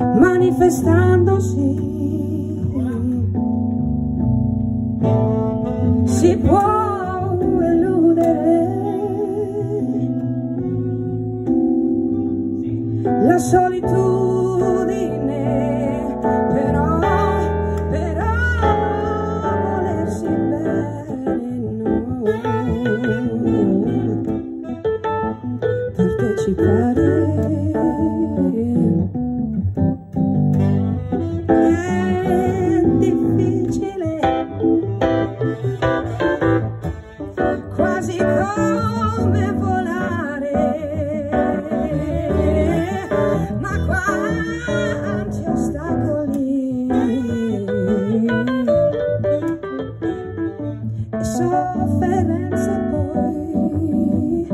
manifestandosi. Si può eludere la solitudine però però volersi bene no partecipare quasi come volare. Ma quanti ostacoli. E sofferenze poi